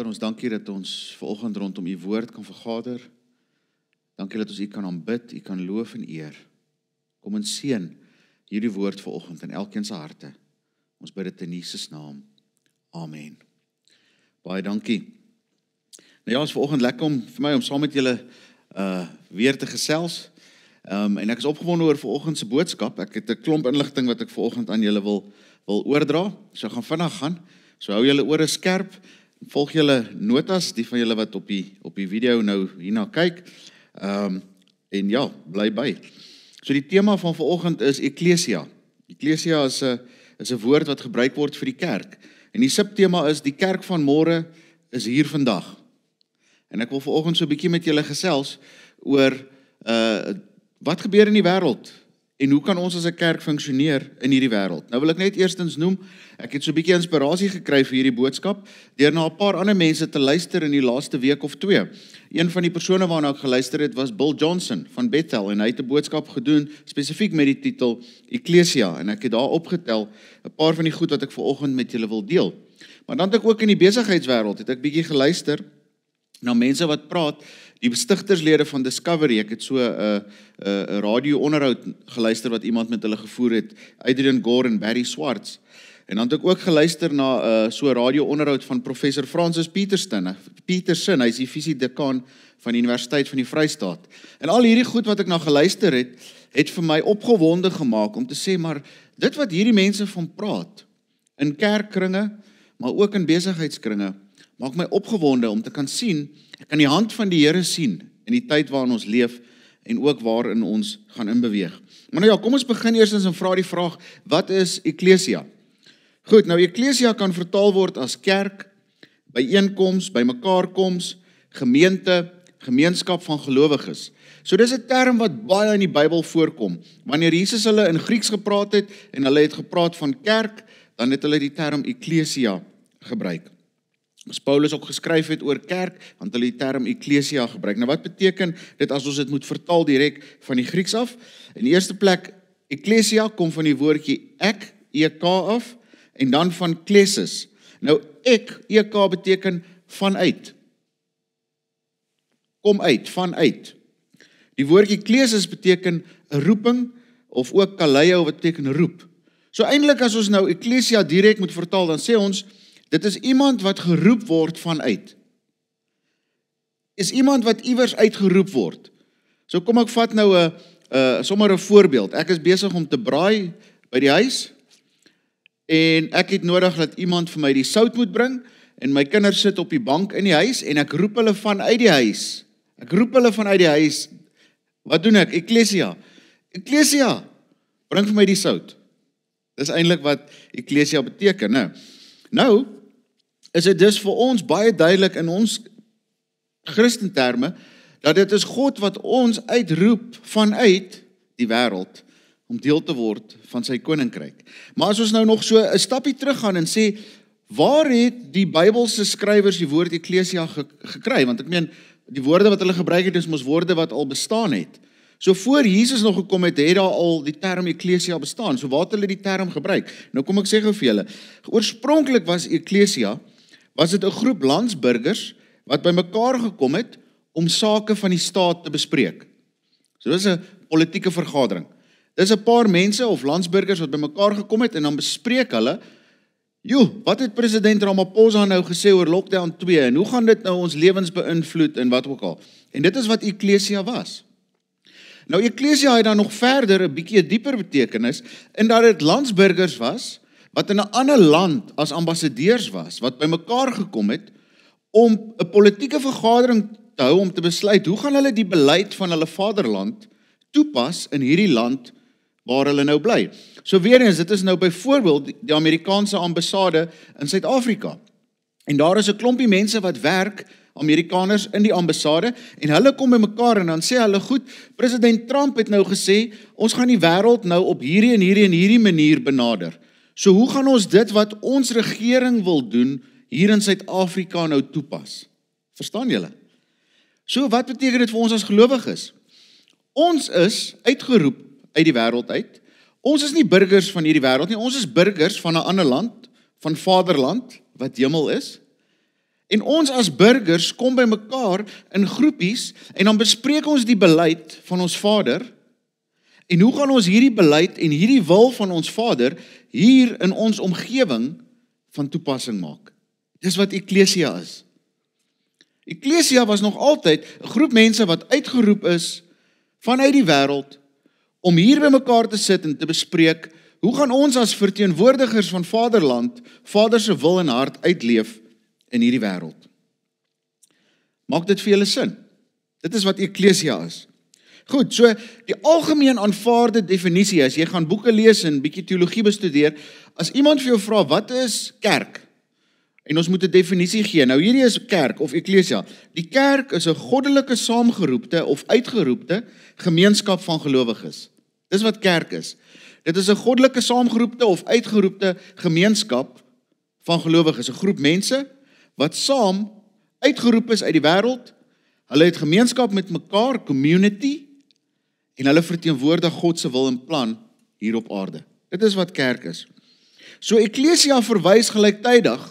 Vader, ons dankie dat ons vanoggend rondom u woord kan vergader. Dankie dat ons u kan aanbid, u kan loof en eer. Kom en seën hierdie woord vanoggend in elkeen se harte. Ons bid dit in Jesus naam. Amen. Baie dankie. Nou ja, ons vanoggend lekker om vir my om saam met julle uh weer te gesels. Ehm um, en ek is opgewonde oor vanoggend se boodskap. Ek het 'n klomp inligting wat ek vanoggend aan julle wil wil oordra. So gaan vinnig gaan. So hou julle ore skerp. Volg julle notas, die van julle wat op die op die video nou hierna kyk. Ehm um, en ja, bly by. So die tema van vanoggend is eklesia. Eklesia is 'n is 'n woord wat gebruik word vir die kerk. En die subtema is die kerk van môre is hier vandag. En ek wil vanoggend so 'n bietjie met julle gesels oor uh wat gebeur in die wêreld En hoe kan ons as 'n kerk funksioneer in hierdie wêreld? Nou wil ek net eerstens noem, ek het so 'n bietjie inspirasie gekry vir hierdie boodskap deur na 'n paar ander mense te luister in die laaste week of twee. Een van die persone waarna ek geluister het was Bill Johnson van Bethel en hy het 'n boodskap gedoen spesifiek met die titel Ecclesia en ek het daar opgetel 'n paar van die goed wat ek veraloggend met julle wil deel. Maar dan het ek ook in die besigheidswêreld het ek bietjie geluister na mense wat praat die stigterslede van Discovery, ek het so 'n uh, 'n uh, 'n radio-onderhoud geluister wat iemand met hulle gevoer het, Adrian Gore en Barry Swarts. En dan het ek ook geluister na 'n uh, so radio-onderhoud van professor Francis Peterson, Peterson, hy's die fisiedekaan van die Universiteit van die Vrystaat. En al hierdie goed wat ek na geluister het, het vir my opgewonde gemaak om te sê maar dit wat hierdie mense van praat in kerkkringe, maar ook in besigheidskringe, maak my opgewonde om te kan sien Ek kan die hand van die Here sien in die tyd waarin ons leef en ook waarin ons gaan inbeweeg. Maar nou ja, kom ons begin eers en vra die vraag, wat is eklesia? Goed, nou eklesia kan vertaal word as kerk, byeenkoms, bymekaar koms, gemeente, gemeenskap van gelowiges. So dis 'n term wat baie in die Bybel voorkom. Wanneer Jesus hulle in Grieks gepraat het en hulle het gepraat van kerk, dan het hulle die term eklesia gebruik. As Paulus ook geskryf het oor kerk, want hulle die term eklesia gebruik. Nou wat beteken dit as ons dit moet vertaal direk van die Grieks af? In die eerste plek eklesia kom van die woordjie ek, ek af en dan van klesis. Nou ek, ek beteken vanuit. Kom uit, vanuit. Die woordjie klesis beteken 'n roeping of ook kaleio wat beteken roep. So eintlik as ons nou eklesia direk moet vertaal, dan sê ons Dit is iemand wat geroep word vanuit. Is iemand wat iewers uitgeroep word. So kom ek vat nou 'n 'n sommer 'n voorbeeld. Ek is besig om te braai by die huis en ek het nodig dat iemand vir my die sout moet bring en my kinders sit op die bank in die huis en ek roep hulle vanuit die huis. Ek roep hulle vanuit die huis. Wat doen ek? Eklesia. Eklesia. Bring vir my die sout. Dis eintlik wat eklesia beteken, né? Nou, is dit dus vir ons baie duidelik in ons Christen terme dat dit is God wat ons uitroep vanuit die wêreld om deel te word van sy koninkryk. Maar as ons nou nog so 'n stappie teruggaan en sê waar het die Bybelse skrywers die woord eklesia gekry? Want ek meen die woorde wat hulle gebruik het is mos woorde wat al bestaan het. So voor Jesus nog gekom het, het daar al die term eklesia bestaan. So waar het hulle die term gebruik? Nou kom ek sê gou vir julle. Oorspronklik was eklesia was dit 'n groep landsburgers wat bymekaar gekom het om sake van die staat te bespreek. So dis 'n politieke vergadering. Dis 'n paar mense of landsburgers wat bymekaar gekom het en dan bespreek hulle Jo, wat het president Ramaphosa nou gesê oor lockdown 2 en hoe gaan dit nou ons lewens beïnvloed en wat ook al. En dit is wat eklesia was. Nou eklesia het dan nog verder 'n bietjie dieper betekenis in dat dit landsburgers was wat in 'n ander land as ambassadeurs was wat bymekaar gekom het om 'n politieke vergadering te hou om te besluit hoe gaan hulle die beleid van hulle vaderland toepas in hierdie land waar hulle nou bly. So weer eens, dit is nou byvoorbeeld die Amerikaanse ambassade in Suid-Afrika. En daar is 'n klompie mense wat werk Amerikaners in die ambassade en hulle kom bymekaar en dan sê hulle goed, president Trump het nou gesê ons gaan die wêreld nou op hierdie en hierdie en hierdie manier benader. So hoe gaan ons dit wat ons regering wil doen hier in Suid-Afrika nou toepas? Verstaan julle? So wat beteken dit vir ons as gelowiges? Ons is uitgeroep uit die wêreld uit. Ons is nie burgers van hierdie wêreld nie. Ons is burgers van 'n ander land, van Vaderland wat hemel is. En ons as burgers kom by mekaar in groepies en dan bespreek ons die beleid van ons Vader. En hoe gaan ons hierdie beleid en hierdie wil van ons Vader hier in ons omgewing van toepassing maak? Dis wat eklesia is. Eklesia was nog altyd 'n groep mense wat uitgeroep is vanuit die wêreld om hier bymekaar te sit en te bespreek hoe gaan ons as verteenwoordigers van Vaderland Vader se wil en hart uitleef in hierdie wêreld. Maak dit vir julle sin? Dit is wat eklesia is. Goed, so die algemeen aanvaarde definisie as jy gaan boeke lees en bietjie teologie bestudeer, as iemand vir jou vra wat is kerk? En ons moet 'n definisie gee. Nou hierdie is kerk of eklesia. Die kerk is 'n goddelike saamgeroepte of uitgeroepte gemeenskap van gelowiges. Dis wat kerk is. Dit is 'n goddelike saamgeroepte of uitgeroepte gemeenskap van gelowiges, 'n groep mense wat saam uitgeroep is uit die wêreld. Hulle het gemeenskap met mekaar, community en hulle verteenwoordig God se wil en plan hier op aarde. Dit is wat kerk is. So eklesia verwys gelyktydig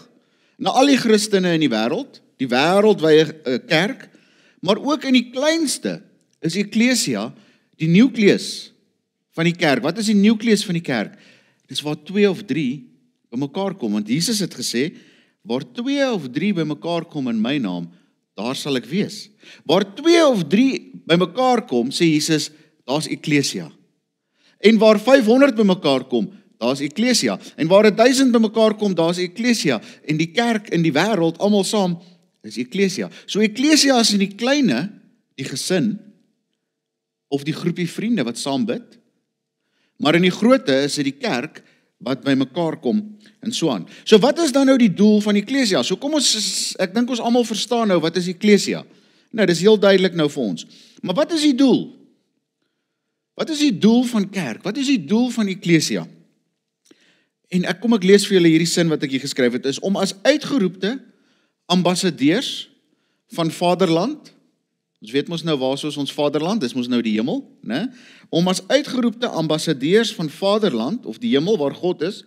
na al die Christene in die wêreld, die wêreldwye eh, kerk, maar ook in die kleinste is eklesia die nukleus van die kerk. Wat is die nukleus van die kerk? Dis waar 2 of 3 bymekaar kom want Jesus het gesê waar 2 of 3 bymekaar kom in my naam, daar sal ek wees. Waar 2 of 3 bymekaar kom, sê Jesus, daar's eklesia. En waar 500 bymekaar kom, Daar's eklesia. En waar 1000 bymekaar kom, daar's eklesia en die kerk in die wêreld almal saam is eklesia. So eklesia is in die kleine, die gesin of die groepie vriende wat saam bid. Maar in die grootte is dit die kerk wat bymekaar kom en so aan. So wat is dan nou die doel van eklesia? So kom ons ek dink ons almal verstaan nou wat is eklesia. Nou dis heel duidelik nou vir ons. Maar wat is die doel? Wat is die doel van kerk? Wat is die doel van eklesia? En ek kom ek lees vir julle hierdie sin wat ek hier geskryf het is om as uitgeroepte ambassadeurs van Vaderland. Ons weet mos nou waar is ons Vaderland? Dis mos nou die hemel, né? Om as uitgeroepte ambassadeurs van Vaderland of die hemel waar God is,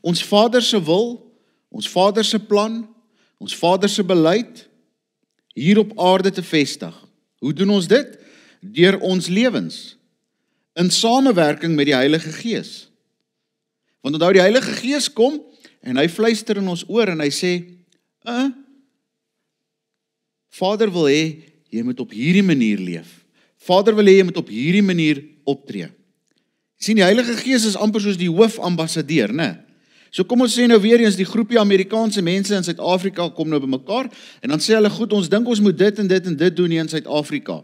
ons Vader se wil, ons Vader se plan, ons Vader se beleid hier op aarde te vestig. Hoe doen ons dit? Deur ons lewens in samewerking met die Heilige Gees. Want onthou die Heilige Gees kom en hy fluister in ons oor en hy sê: "Uh Vader wil hê jy moet op hierdie manier leef. Vader wil hê jy moet op hierdie manier optree." Sien die Heilige Gees is amper soos die hoofambassadeur, né? So kom ons sê nou weer eens die groepie Amerikaanse mense in Suid-Afrika kom nou bymekaar en dan sê hulle goed, ons dink ons moet dit en dit en dit doen hier in Suid-Afrika.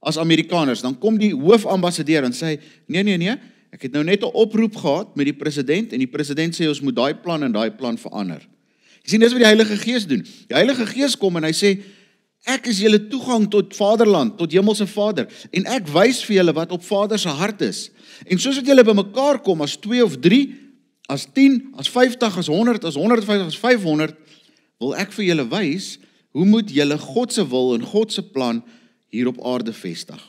As Amerikaners, dan kom die hoofambassadeur en sê: "Nee, nee, nee, Ek het nou net 'n oproep gehad met die president en die president sê ons moet daai plan en daai plan verander. Jy sien dis wat die Heilige Gees doen. Die Heilige Gees kom en hy sê ek is julle toegang tot Vaderland, tot Hemelse Vader en ek wys vir julle wat op Vader se hart is. En soos wat julle bymekaar kom as 2 of 3, as 10, as 50, as 100, as 150, as 500, wil ek vir julle wys hoe moet julle God se wil en God se plan hier op aarde vestig.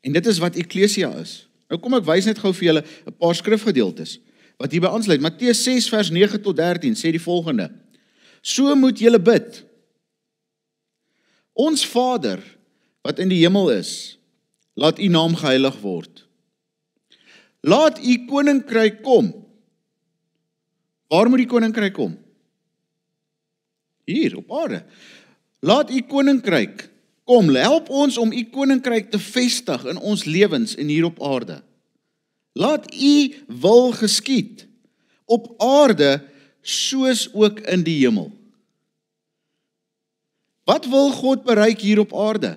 En dit is wat eklesia is. Nou kom ek wys net gou vir julle 'n paar skrifgedeeltes wat hierby aansluit. Matteus 6 vers 9 tot 13 sê die volgende: So moet julle bid. Ons Vader wat in die hemel is, laat U naam geheilig word. Laat U koninkryk kom. Waar moet die koninkryk kom? Hier op aarde. Laat U koninkryk Kom, help ons om u koninkryk te vestig in ons lewens en hier op aarde. Laat u wil geskied op aarde soos ook in die hemel. Wat wil God bereik hier op aarde?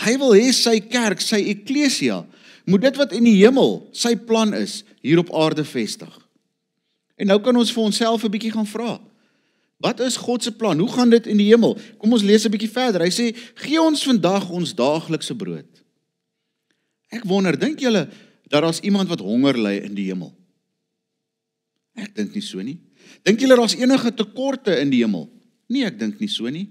Hy wil hê sy kerk, sy eklesia, moet dit wat in die hemel sy plan is, hier op aarde vestig. En nou kan ons vir onsself 'n bietjie gaan vra. Wat is God se plan? Hoe gaan dit in die hemel? Kom ons lees 'n bietjie verder. Hy sê: "Gee ons vandag ons daaglikse brood." Ek wonder, dink julle dat daar's iemand wat honger ly in die hemel? Ek dink nie so nie. Dink julle daar's enige tekorte in die hemel? Nee, ek dink nie so nie.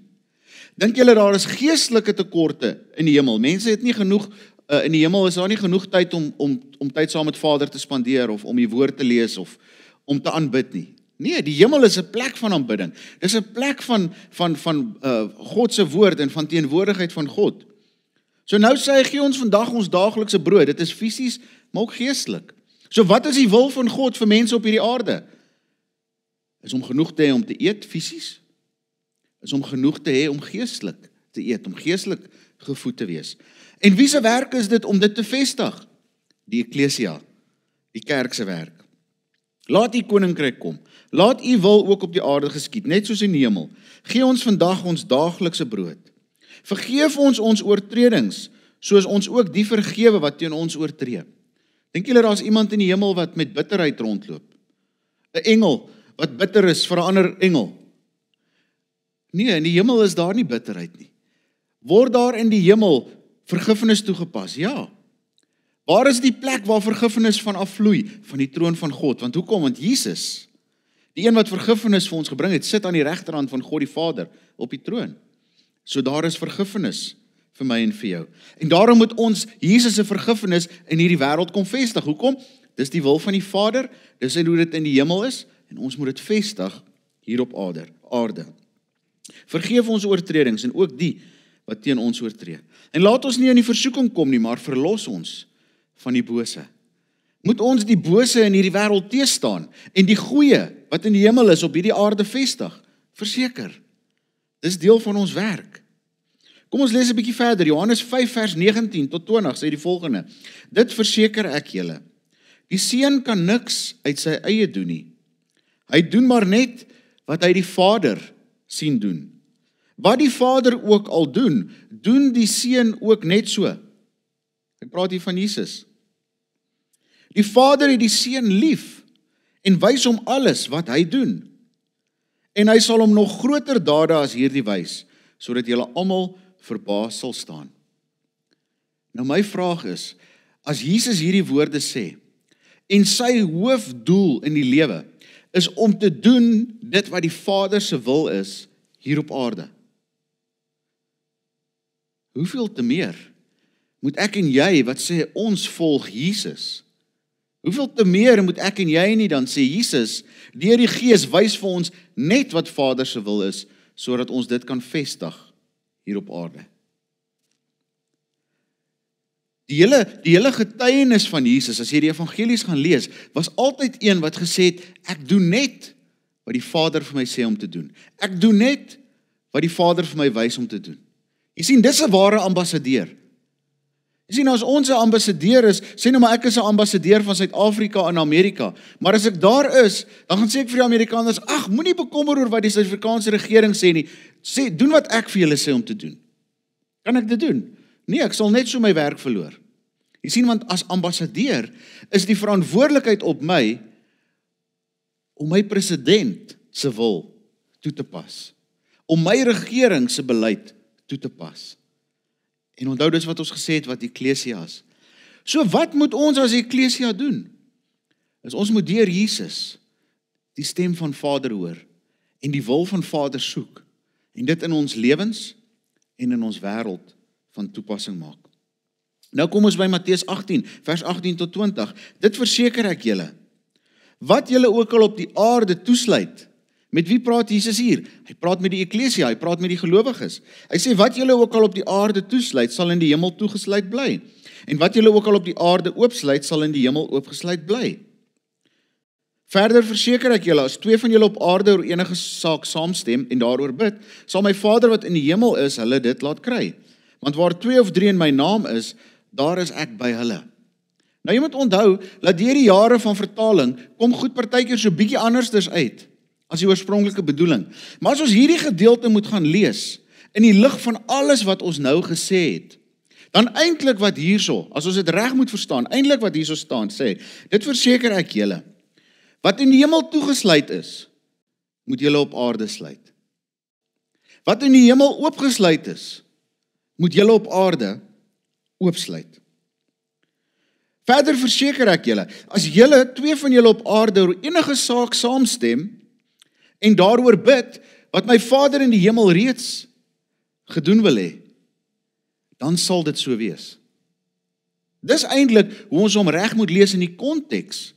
Dink julle daar is geestelike tekorte in die hemel? Mense het nie genoeg uh, in die hemel is daar nie genoeg tyd om om om tyd saam met Vader te spandeer of om die woord te lees of om te aanbid nie. Nee, die hemel is 'n plek van aanbidding. Dis 'n plek van van van uh God se woord en van teenwoordigheid van God. So nou sê hy gee ons vandag ons daaglikse brood. Dit is fisies, maar ook geestelik. So wat is die wil van God vir mense op hierdie aarde? Is om genoeg te hê om te eet fisies? Is om genoeg te hê om geestelik te eet, om geestelik gevoed te wees. En wie se werk is dit om dit te vestig? Die eklesia, die kerk se werk. Laat u koninkryk kom. Laat u wil ook op die aarde geskied, net soos in die hemel. Gee ons vandag ons daaglikse brood. Vergeef ons ons oortredings, soos ons ook die vergewe wat teen ons oortree. Dink julle daar's iemand in die hemel wat met bitterheid rondloop? 'n Engel wat bitter is vir 'n ander engel? Nee, in die hemel is daar nie bitterheid nie. Word daar in die hemel vergifnis toegepas? Ja. Waar is die plek waar vergifnis van afvloei van die troon van God? Want hoekom? Want Jesus Die een wat vergifnis vir ons gebring het, sit aan die regterhand van God die Vader op die troon. So daar is vergifnis vir my en vir jou. En daarom moet ons Jesus se vergifnis in hierdie wêreld kom vestig. Hoekom? Dis die wil van die Vader, dis hoe dit in die hemel is en ons moet dit vestig hier op aarde. Aarde. Vergeef ons oortredings en ook die wat teen ons oortree. En laat ons nie in die versoeking kom nie, maar verlos ons van die bose moet ons die bose in hierdie wêreld teestaan en die goeie wat in die hemel is op hierdie aarde vestig. Verseker. Dis deel van ons werk. Kom ons lees 'n bietjie verder. Johannes 5 vers 19 tot 20 sê die volgende: Dit verseker ek julle. Die seun kan niks uit sy eie doen nie. Hy doen maar net wat hy die Vader sien doen. Wat die Vader ook al doen, doen die seun ook net so. Ek praat hier van Jesus. Die Vader het die seun lief en wys hom alles wat hy doen. En hy sal hom nog groter dade as hierdie wys sodat julle almal verbaas sal staan. Nou my vraag is, as Jesus hierdie woorde sê en sy hoofdoel in die lewe is om te doen dit wat die Vader se wil is hier op aarde. Hoeveel te meer moet ek en jy wat sê ons volg Jesus Hoeveel te meer moet ek en jy nie dan sê Jesus deur die Gees wys vir ons net wat Vader se wil is sodat ons dit kan vestig hier op aarde. Die hele die hele getuienis van Jesus as jy die evangelies gaan lees, was altyd een wat gesê het ek doen net wat die Vader vir my sê om te doen. Ek doen net wat die Vader vir my wys om te doen. Jy sien dis 'n ware ambassadeur. Sien as ons 'n ambassadeur is, sê nou maar ek is 'n ambassadeur van Suid-Afrika in Amerika, maar as ek daar is, dan gaan sê ek vir die Amerikaners, ag, moenie bekommer oor wat die Suid-Afrikaanse regering sê nie. Sê doen wat ek vir julle sê om te doen. Kan ek dit doen? Nee, ek sal net so my werk verloor. Jy sien want as ambassadeur is die verantwoordelikheid op my om my president se wil toe te pas. Om my regering se beleid toe te pas. En onthou dis wat ons gesê het wat eklesia is. So wat moet ons as eklesia doen? Is ons moet deur Jesus die stem van Vader hoor en die wil van Vader soek en dit in ons lewens en in ons wêreld van toepassing maak. Nou kom ons by Matteus 18 vers 18 tot 20. Dit verseker ek julle. Wat julle ook al op die aarde toesluit, Met wie praat Jesus hier? Hy praat met die eklesia, hy praat met die gelowiges. Hy sê wat julle ook al op die aarde toesluit, sal in die hemel toegesluit bly. En wat julle ook al op die aarde oopsluit, sal in die hemel oopgesluit bly. Verder verseker ek julle, as twee van julle op aarde oor enige saak saamstem en daaroor bid, sal my Vader wat in die hemel is, hulle dit laat kry. Want waar twee of drie in my naam is, daar is ek by hulle. Nou jy moet onthou dat deur die jare van vertaling kom goed partykeer so bietjie andersders uit as die oorspronklike bedoeling. Maar as ons hierdie gedeelte moet gaan lees in die lig van alles wat ons nou gesê het, dan eintlik wat hierso, as ons dit reg moet verstaan, eintlik wat hierso staan sê, dit verseker ek julle, wat in die hemel toegesluit is, moet julle op aarde sluit. Wat in die hemel oopgesluit is, moet julle op aarde oopsluit. Verder verseker ek julle, as julle twee van julle op aarde oor enige saak saamstem, en daaroor bid wat my Vader in die hemel reeds gedoen wil hê, dan sal dit so wees. Dis eintlik hoe ons hom reg moet lees in die konteks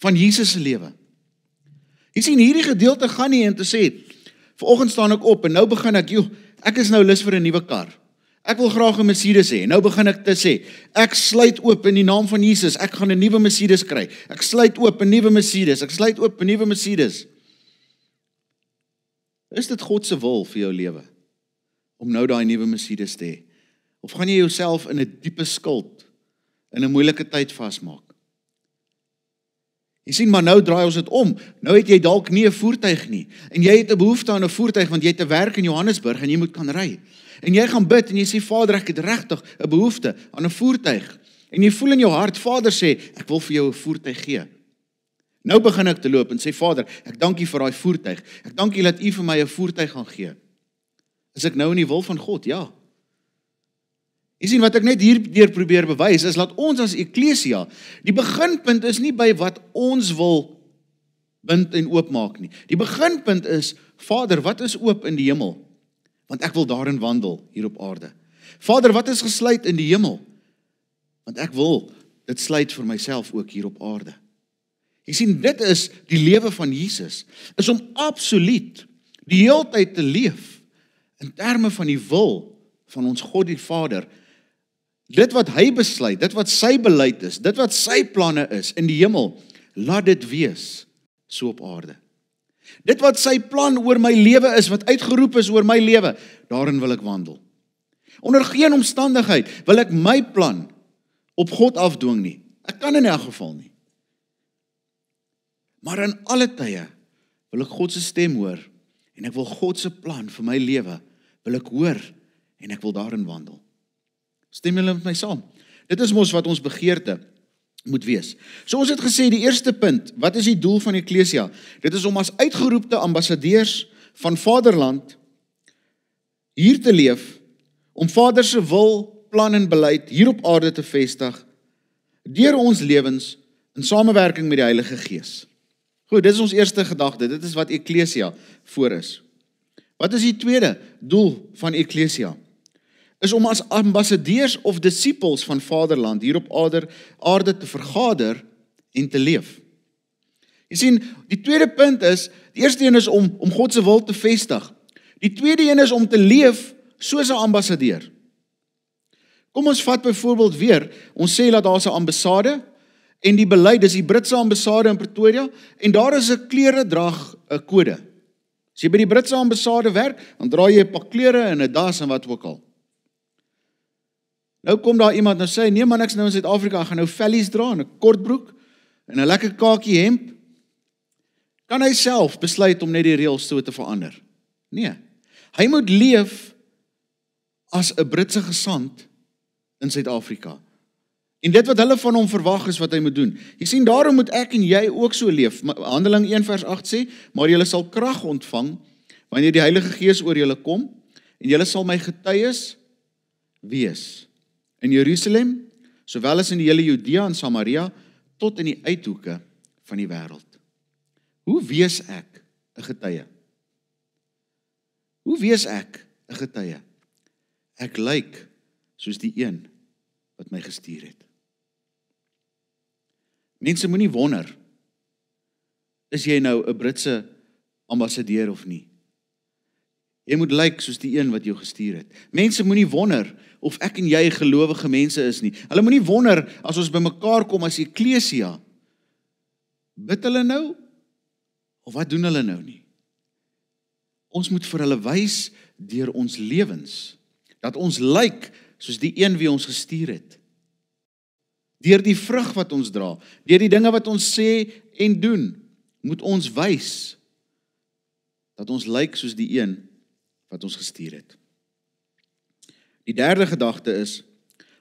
van Jesus se lewe. Jy sien hierdie gedeelte gaan nie en te sê vanoggend staan ek op en nou begin ek, joh, ek is nou lus vir 'n nuwe kar. Ek wil graag 'n Mercedes hê. Nou begin ek te sê, ek sluit oop in die naam van Jesus, ek gaan 'n nuwe Mercedes kry. Ek sluit oop 'n nuwe Mercedes. Ek sluit oop 'n nuwe Mercedes. Is dit God se wil vir jou lewe om nou daai nuwe Mercedes te hê? Of gaan jy jouself in 'n diepe skuld in 'n moeilike tyd vasmaak? Jy sien maar nou draai ons dit om. Nou het jy dalk nie 'n voertuig nie en jy het 'n behoefte aan 'n voertuig want jy het te werk in Johannesburg en jy moet kan ry. En jy gaan bid en jy sê Vader, ek het regtig 'n behoefte aan 'n voertuig. En jy voel in jou hart Vader sê, ek wil vir jou 'n voertuig gee. Nou begin ek te loop en sê Vader, ek dank U vir daai voertuig. Ek dank U dat U vir my 'n voertuig gaan gee. Is ek nou in die wil van God? Ja. Jy sien wat ek net hier deur probeer bewys is dat ons as eklesia, die beginpunt is nie by wat ons wil bind en oopmaak nie. Die beginpunt is Vader, wat is oop in die hemel? Want ek wil daarin wandel hier op aarde. Vader, wat is gesluit in die hemel? Want ek wil dit sluit vir myself ook hier op aarde. Jy sien dit is die lewe van Jesus is om absoluut die heeltyd te leef in terme van die wil van ons God die Vader Dit wat hy besluit, dit wat sy beleid is, dit wat sy planne is in die hemel, laat dit wees so op aarde. Dit wat sy plan oor my lewe is, wat uitgeroep is oor my lewe, daarin wil ek wandel. Onder geen omstandigheid wil ek my plan op God afdwing nie. Ek kan in elk geval nie. Maar in alle tye wil ek God se stem hoor en ek wil God se plan vir my lewe wil ek hoor en ek wil daarin wandel. Stem julle met my saam? Dit is mos wat ons begeerte moet wees. So ons het gesê die eerste punt, wat is die doel van eklesia? Dit is om as uitgeroepte ambassadeurs van Vaderland hier te leef om Vader se wil, plan en beleid hier op aarde te vestig deur ons lewens in samewerking met die Heilige Gees. Goed, dit is ons eerste gedagte. Dit is wat eklesia voor is. Wat is die tweede doel van eklesia? is om as ambassadeurs of disippels van Vaderland hier op aarde te vergader en te leef. Jy sien, die tweede punt is, die eerste een is om om God se wil te vestig. Die tweede een is om te leef soos 'n ambassadeur. Kom ons vat byvoorbeeld weer, ons sê dat daar 'n ambassade en die beleid is die Britse ambassade in Pretoria en daar is 'n klere drag 'n kode. As jy by die Britse ambassade werk, dan dra jy 'n pak klere en 'n das en wat ook al. Nou kom daar iemand nou sê nee man ek's nou in Suid-Afrika gaan nou vellies dra en 'n kort broek en 'n lekker kakie hemp. Kan hy self besluit om net die reëls so te verander? Nee. Hy moet leef as 'n Britse gesant in Suid-Afrika. En dit wat hulle van hom verwag is wat hy moet doen. Jy sien daarom moet ek en jy ook so leef. Handeling 1 vers 8 sê, maar julle sal krag ontvang wanneer die Heilige Gees oor julle kom en julle sal my getuies wees in Jerusalem, sowel as in die hele Judea en Samaria tot in die uithoeke van die wêreld. Hoe wees ek 'n getuie? Hoe wees ek 'n getuie? Ek lyk soos die een wat my gestuur het. Mense moenie wonder is jy nou 'n Britse ambassadeur of nie. Jy moet lyk soos die een wat jou gestuur het. Mense moenie wonder of ek en jy gelowige mense is nie. Hulle moenie wonder as ons bymekaar kom as eklesia. Bid hulle nou of wat doen hulle nou nie? Ons moet vir hulle wys deur ons lewens dat ons lyk soos die een wie ons gestuur het. Deur die vrug wat ons dra, deur die dinge wat ons sê en doen, moet ons wys dat ons lyk soos die een wat ons gestuur het. Die derde gedagte is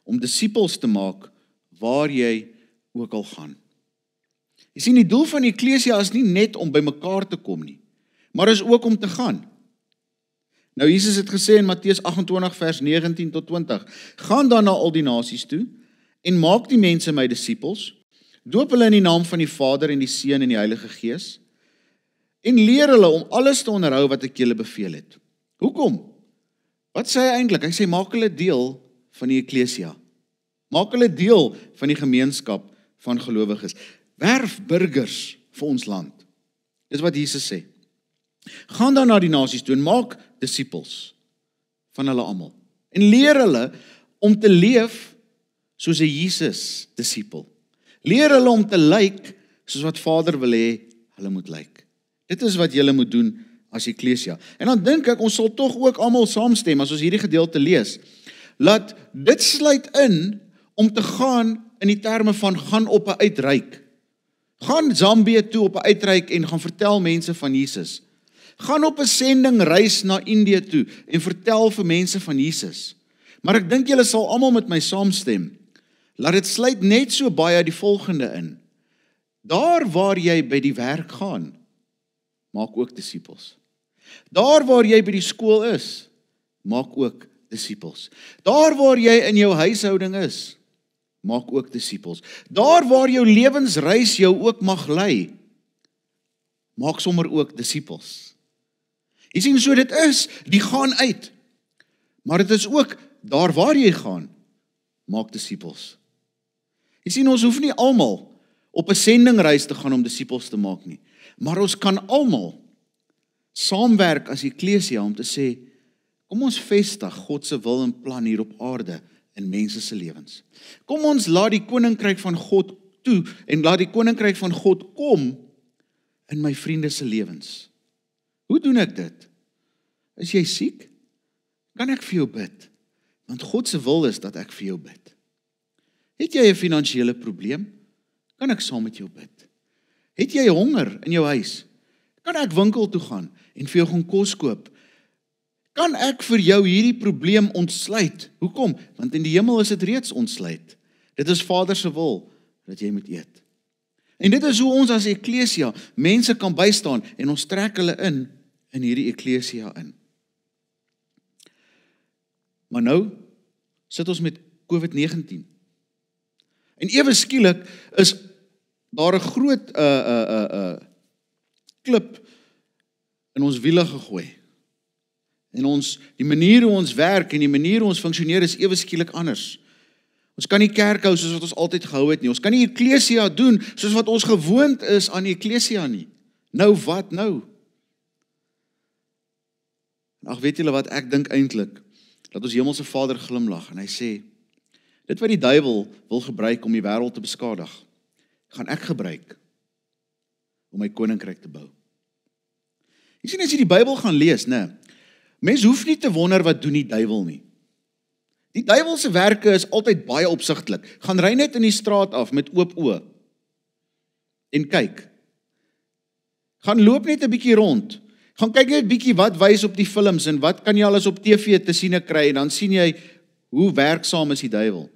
om disippels te maak waar jy ook al gaan. Jy sien die doel van die eklesia is nie net om by mekaar te kom nie, maar is ook om te gaan. Nou Jesus het gesê in Matteus 28 vers 19 tot 20: "Gaan dan na al die nasies toe en maak die mense my disippels, doop hulle in die naam van die Vader en die Seun en die Heilige Gees en leer hulle om alles te onderhou wat ek julle beveel het." Hoekom? Wat sê hy eintlik? Hy sê maak hulle deel van die eklesia. Maak hulle deel van die gemeenskap van gelowiges. Werf burgers vir ons land. Dis wat Jesus sê. Gaan dan na die nasies toe en maak disippels van hulle almal en leer hulle om te leef soos 'n Jesus disipel. Leer hulle om te lyk soos wat Vader wil hê hulle moet lyk. Dit is wat julle moet doen as eklesia. En dan dink ek ons sal tog ook almal saamstem as ons hierdie gedeelte lees. Laat dit sluit in om te gaan in die terme van gaan op 'n uitreik. Gaan Zambië toe op 'n uitreik en gaan vertel mense van Jesus. Gaan op 'n sending reis na Indië toe en vertel vir mense van Jesus. Maar ek dink julle sal almal met my saamstem. Laat dit sluit net so baie die volgende in. Daar waar jy by die werk gaan, maak ook disippels. Daar waar jy by die skool is, maak ook disippels. Daar waar jy in jou huishouding is, maak ook disippels. Daar waar jou lewensreis jou ook mag lei, maak sommer ook disippels. Jy sien so dit is, die gaan uit. Maar dit is ook daar waar jy gaan, maak disippels. Jy sien ons hoef nie almal op 'n sendingreis te gaan om disippels te maak nie, maar ons kan almal saamwerk as eklesia om te sê kom ons vestig God se wil en plan hier op aarde in mense se lewens. Kom ons laat die koninkryk van God toe en laat die koninkryk van God kom in my vriende se lewens. Hoe doen ek dit? Is jy siek? Kan ek vir jou bid? Want God se wil is dat ek vir jou bid. Het jy 'n finansiële probleem? Kan ek saam met jou bid? Het jy honger in jou huis? Kan ek winkel toe gaan en vir jou gaan kos koop? Kan ek vir jou hierdie probleem ontsluit? Hoekom? Want in die hemel is dit reeds ontsluit. Dit is Vader se wil dat jy moet eet. En dit is hoe ons as eklesia mense kan bystaan en ons trek hulle in in hierdie eklesia in. Maar nou sit ons met COVID-19. En ewe skielik is daar 'n groot uh uh uh uh klip in ons wiele gegooi. En ons die manier hoe ons werk en die manier hoe ons funksioneer is ewe skielik anders. Ons kan nie kerk hou soos wat ons altyd gehou het nie. Ons kan nie eklesia doen soos wat ons gewoond is aan die eklesia nie. Nou wat nou? Ag weet julle wat ek dink eintlik? Dat ons Hemelse Vader glimlag en hy sê Dit wat die duiwel wil gebruik om die wêreld te beskadig, gaan ek gebruik om my koninkryk te bou. Jy sien as jy die Bybel gaan lees, né? Mens hoef nie te wonder wat doen die duiwel nie. Die duiwel se werke is altyd baie opsigtelik. Gaan ry net in die straat af met oop oë en kyk. Gaan loop net 'n bietjie rond. Gaan kyk net 'n bietjie wat wys op die films en wat kan jy alles op TV te sien kry en dan sien jy hoe werksaam is die duiwel.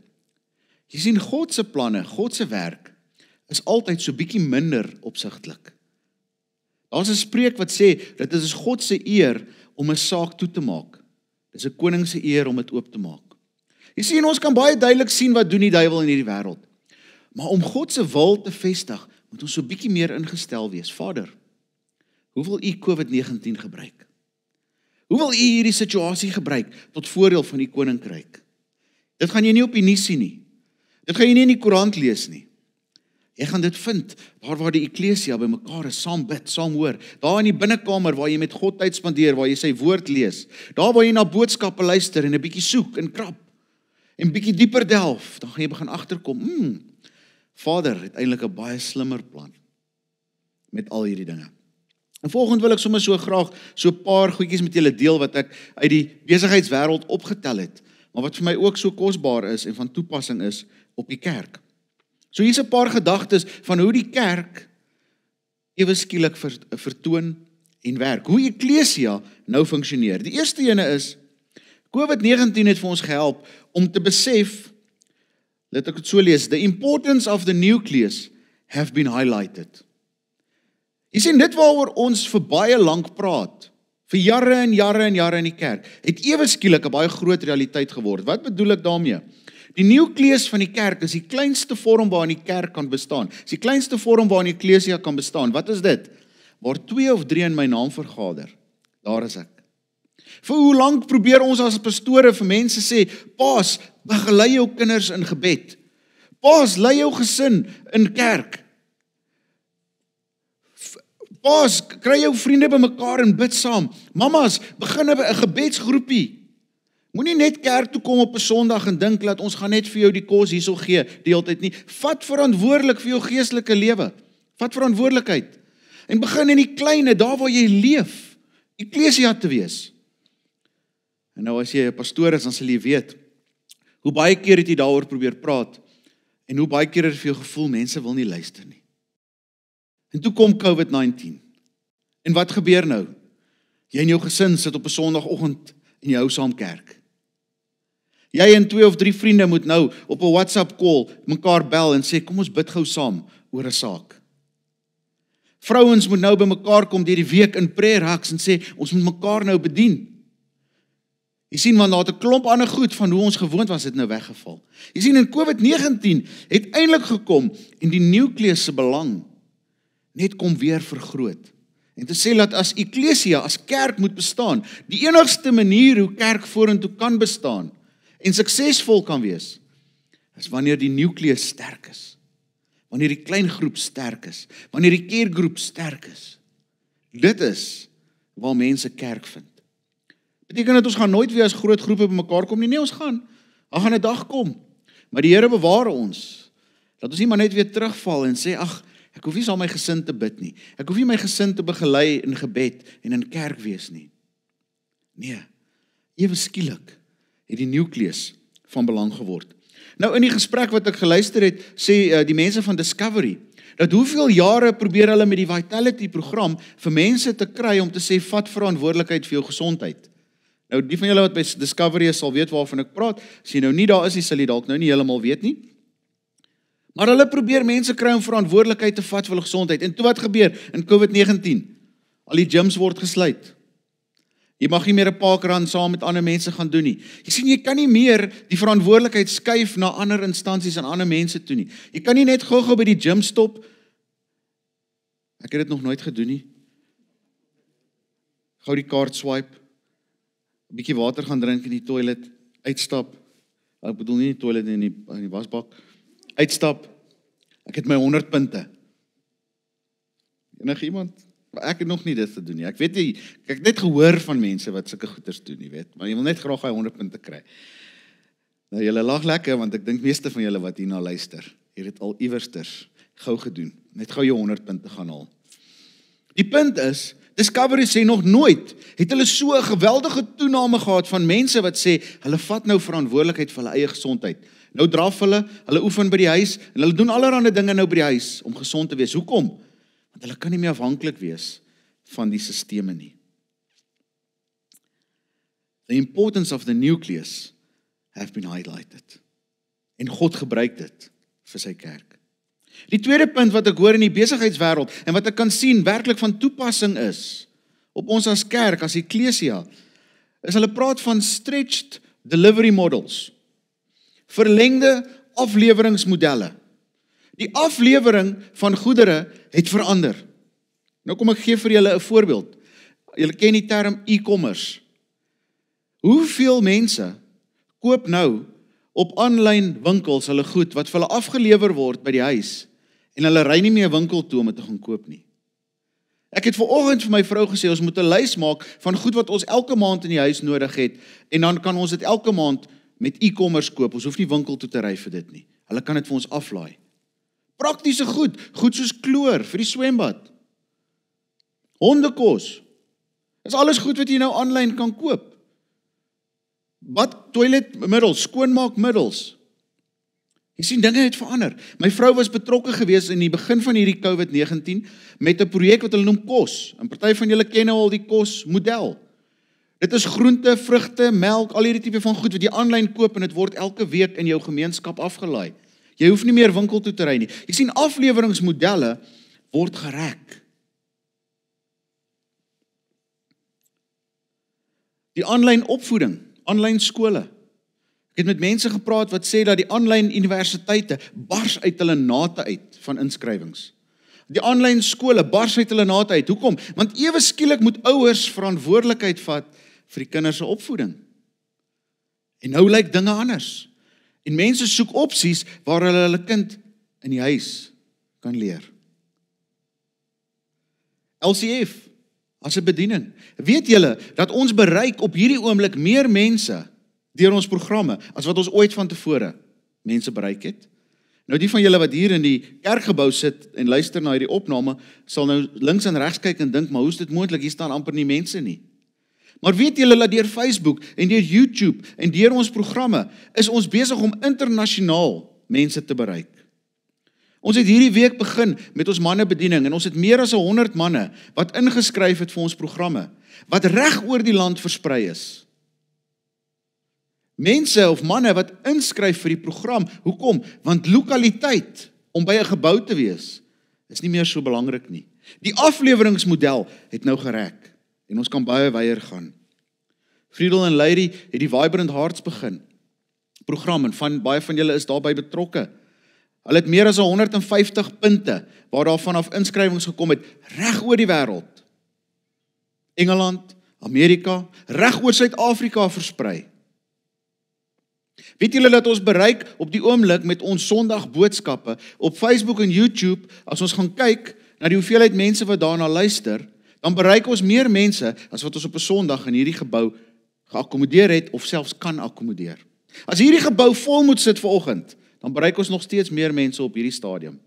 Jy sien God se planne, God se werk is altyd so bietjie minder opsigtelik. Daar's 'n spreek wat sê dit is God se eer om 'n saak toe te maak. Dis 'n koning se eer om dit oop te maak. Jy sien ons kan baie duidelik sien wat doen die duiwel in hierdie wêreld. Maar om God se wil te vestig, moet ons so bietjie meer ingestel wees. Vader, hoe wil U COVID-19 gebruik? Hoe wil U hierdie situasie gebruik tot voordeel van die koninkryk? Dit gaan jy nie op die nuus sien nie. Dit gaan jy nie in die koerant lees nie. Jy gaan dit vind daar waar die eklesia bymekaar is, saam bid, saam hoor. Daar in die binnekamer waar jy met God tyd spandeer, waar jy sy woord lees. Daar waar jy na boodskappe luister en 'n bietjie soek en krap en bietjie dieper delf, dan gaan jy begin agterkom. Mm, Vader het eintlik 'n baie slimmer plan met al hierdie dinge. En volgende wil ek sommer so graag so 'n paar goedjies met julle deel wat ek uit die besigheidswêreld opgetel het, maar wat vir my ook so kosbaar is en van toepassing is op die kerk. So hier's 'n paar gedagtes van hoe die kerk ewe skielik ver, vertoon en werk. Hoe eklesia nou funksioneer. Die eerste ene is COVID-19 het vir ons gehelp om te besef let ek dit so lees, the importance of the nucleus have been highlighted. Jy sien dit waaroor ons vir baie lank praat, vir jare en jare en jare in die kerk, het ewe skielik 'n baie groot realiteit geword. Wat bedoel ek daarmee? Die nukleus van die kerk is die kleinste vorm waarin die kerk kan bestaan. Dis die kleinste vorm waarin die eklesia kan bestaan. Wat is dit? Waar 2 of 3 in my naam vergader, daar is ek. Vir hoe lank probeer ons as pastore vir mense sê, "Paas, begelei jou kinders in gebed. Paas, lei jou gesin in kerk." Paas, kry jou vriende bymekaar en bid saam. Mamas, begin 'n gebedsgroepie. Moenie net kerk toe kom op 'n Sondag en dink dat ons gaan net vir jou die kos hierso gee die hele tyd nie. Vat verantwoordelik vir jou geestelike lewe. Vat verantwoordelikheid. En begin in die kleinste, daar waar jy leef. Eklesia te wees. En nou as jy 'n pastoor is, dan sal jy weet hoe baie keer het jy daaroor probeer praat en hoe baie keer het vir jou gevoel mense wil nie luister nie. En toe kom COVID-19. En wat gebeur nou? Jy en jou gesin sit op 'n Sondagoggend en jy hou saam kerk. Jy en twee of drie vriende moet nou op 'n WhatsApp call mekaar bel en sê kom ons bid gou saam oor 'n saak. Vrouens moet nou by mekaar kom deur die week in prayer hugs en sê ons moet mekaar nou bedien. Jy sien maar na 'n klomp ander goed van hoe ons gewoond was het nou weggeval. Jy sien in COVID-19 het eintlik gekom en die nukleus se belang net kom weer vergroot. En te sê dat as eklesia, as kerk moet bestaan, die enigste manier hoe kerk vorentoe kan bestaan en suksesvol kan wees, is wanneer die nukleus sterk is. Wanneer die klein groep sterk is, wanneer die kerkgroep sterk is. Dit is waar mense kerk vind. Beteken dit ons gaan nooit weer as groot groepe bymekaar kom nie? Nee, ons gaan. Daar gaan 'n dag kom. Maar die Here bewaar ons. Dat ons nie maar net weer terugval en sê ag, Ek hoef nie saam my gesin te bid nie. Ek hoef nie my gesin te begelei in gebed en in kerk wees nie. Nee. Ewe skielik het die nukleus van belang geword. Nou in die gesprek wat ek geluister het, sê uh, die mense van Discovery dat hoeveel jare probeer hulle met die Vitality program vir mense te kry om te sê vat verantwoordelikheid vir jou gesondheid. Nou die van julle wat by Discovery is sal weet waarvan ek praat. As jy nou nie daar is nie, sal jy dalk nou nie heeltemal weet nie. Maar hulle probeer mense kry om verantwoordelikheid te vat vir hulle gesondheid. En toe wat gebeur in COVID-19? Al die gyms word gesluit. Jy mag nie meer 'n parkrun saam met ander mense gaan doen nie. Jy sien jy kan nie meer die verantwoordelikheid skuif na ander instansies en ander mense toe nie. Jy kan nie net gou-gou by die gym stop. Ek het dit nog nooit gedoen nie. Gou die kaart swipe. 'n Bietjie water gaan drink in die toilet, uitstap. Ek bedoel nie die toilet in die in die wasbak nie uitstap. Ek het my 100 punte. Enige iemand? Ek het nog nie dit gedoen nie. Ek weet jy, ek het net gehoor van mense wat sulke goeders doen, jy weet, maar jy wil net graag daai 100 punte kry. Nou julle lag lekker want ek dink meeste van julle wat hierna luister, het dit al iewersters gou gedoen. Net gou jou 100 punte gaan haal. Die punt is, Discovery sê nog nooit het hulle so 'n geweldige toename gehad van mense wat sê hulle vat nou verantwoordelikheid vir hulle eie gesondheid. Nou draf hulle, hulle oefen by die huis en hulle doen allerlei dinge nou by die huis om gesond te wees. Hoekom? Want hulle kan nie meer afhanklik wees van die stelsels nie. The importance of the nucleus have been highlighted. En God gebruik dit vir sy kerk. Die tweede punt wat ek hoor in die besigheidswêreld en wat ek kan sien werklik van toepassing is op ons as kerk, as eklesia, is hulle praat van stretched delivery models verlengde afleweringsmodelle. Die aflewering van goedere het verander. Nou kom ek gee vir julle 'n voorbeeld. Julle ken die term e-commerce. Hoeveel mense koop nou op aanlyn winkels hulle goed wat vir hulle afgelewer word by die huis en hulle ry nie meer winkel toe om dit te gaan koop nie. Ek het ver oggend vir my vrou gesê ons moet 'n lys maak van goed wat ons elke maand in die huis nodig het en dan kan ons dit elke maand met e-commerce koop. Ons hoef nie winkel toe te ry vir dit nie. Hulle kan dit vir ons aflaai. Praktiese goed, goed soos kloor vir die swembad. Hondekos. Dis alles goed wat jy nou aanlyn kan koop. Wat toiletmiddels, skoonmaakmiddels. Jy sien dinge het verander. My vrou was betrokke gewees in die begin van hierdie COVID-19 met 'n projek wat hulle noem Kos. 'n Party van julle ken nou al die Kos model. Dit is groente, vrugte, melk, al hierdie tipe van goed wat jy aanlyn koop en dit word elke week in jou gemeenskap afgelaai. Jy hoef nie meer winkel toe te ry nie. Jy sien afleweringsmodelle word gereg. Die aanlyn opvoeding, aanlyn skole. Ek het met mense gepraat wat sê dat die aanlyn universiteite bars uit hulle nate uit van inskrywings. Die aanlyn skole bars uit hulle nate uit. Hoekom? Want ewe skielik moet ouers verantwoordelikheid vat vir die kinders se opvoeding. En nou lyk dinge anders. En mense soek opsies waar hulle hulle kind in die huis kan leer. LCF as 'n bediening. Weet julle dat ons bereik op hierdie oomblik meer mense deur ons programme as wat ons ooit van tevore mense bereik het? Nou die van julle wat hier in die kerkgebou sit en luister na hierdie opname, sal nou links en regs kyk en dink, maar hoe is dit moontlik hier staan amper nie mense nie? Maar weet julle dat deur Facebook en deur YouTube en deur ons programme is ons besig om internasionaal mense te bereik. Ons het hierdie week begin met ons mannebediening en ons het meer as 100 manne wat ingeskryf het vir ons programme wat reg oor die land versprei is. Mense of manne wat inskryf vir die program. Hoekom? Want lokaliteit om by 'n gebou te wees is nie meer so belangrik nie. Die afleweringsmodel het nou gereg en ons kan baie wyer gaan. Friedel en Lady het die Vibrant Hearts begin program en van baie van julle is daarbey betrokke. Hulle het meer as 150 punte waar daarvan af inskrywings gekom het reg oor die wêreld. Engeland, Amerika, reg oor Suid-Afrika versprei. Weet julle dat ons bereik op die oomblik met ons Sondag boodskappe op Facebook en YouTube as ons gaan kyk na die hoeveelheid mense wat daarna luister, dan bereik ons meer mense as wat ons op 'n Sondag in hierdie gebou geakkommodeer het of selfs kan akkommodeer. As hierdie gebou vol moet sit vanoggend, dan bereik ons nog steeds meer mense op hierdie stadium.